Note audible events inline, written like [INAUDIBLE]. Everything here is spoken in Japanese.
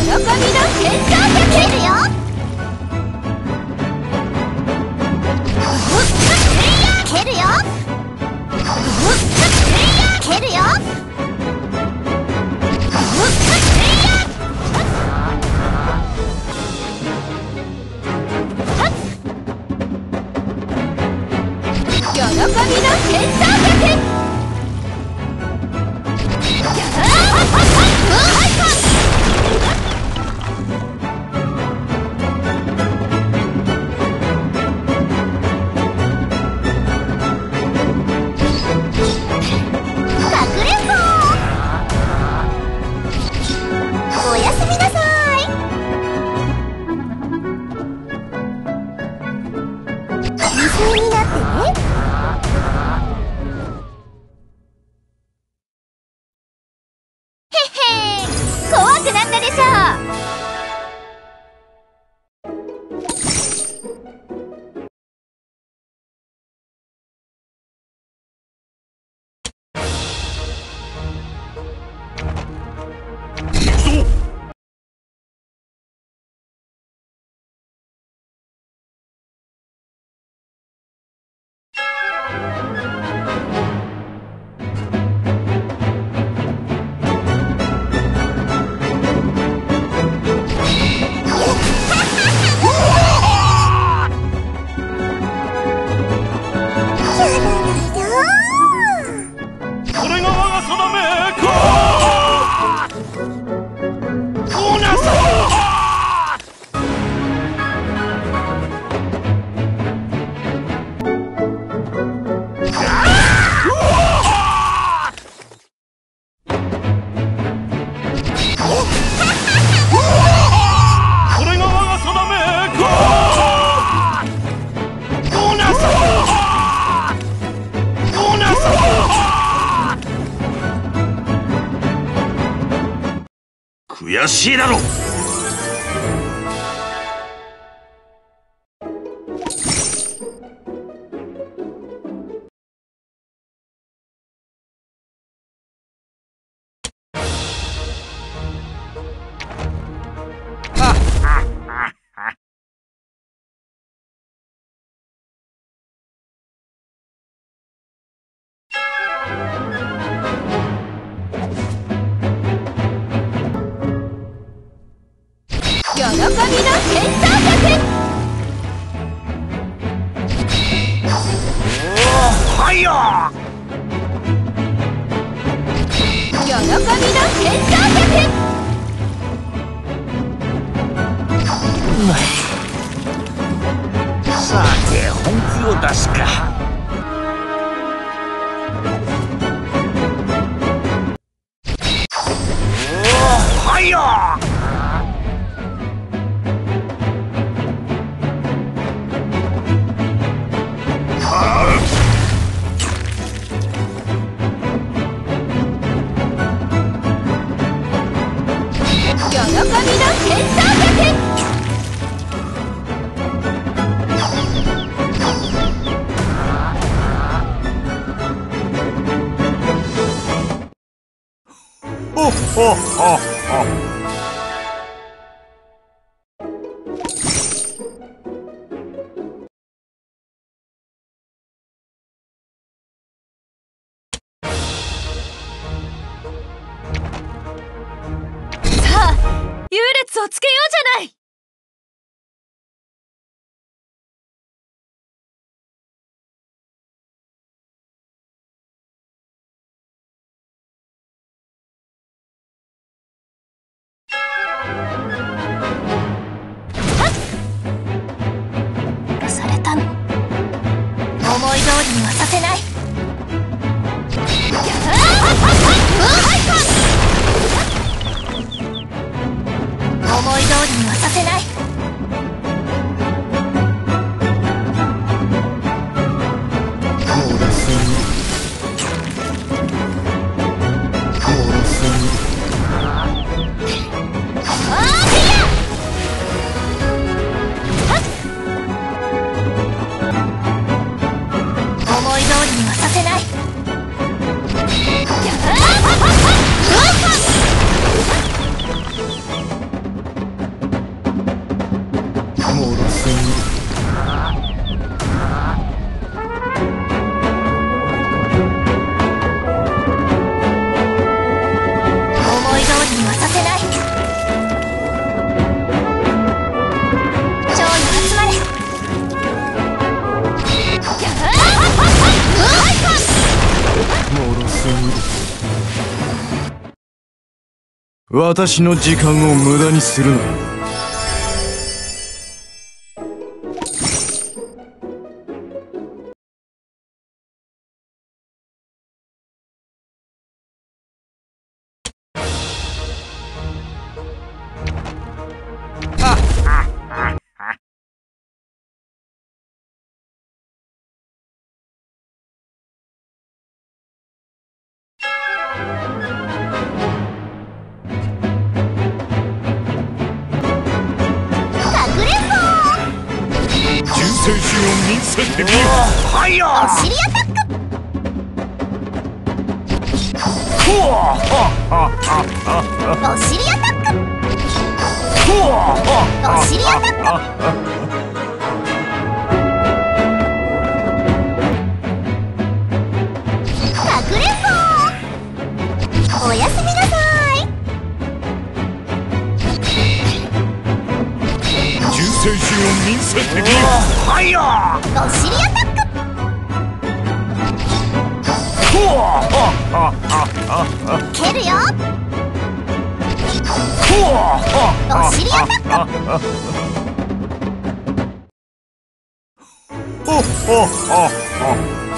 喜びの天井がけるよ。悔しいだろ私か。ファイーほっほっほっほっ優劣をつけようじゃない。私の時間を無駄にするな。精神を見せてみようはやお尻アタックお尻アタックお尻アタックお尻アタック蹴るよ [LAUGHS] お尻アタックほっほっほっほ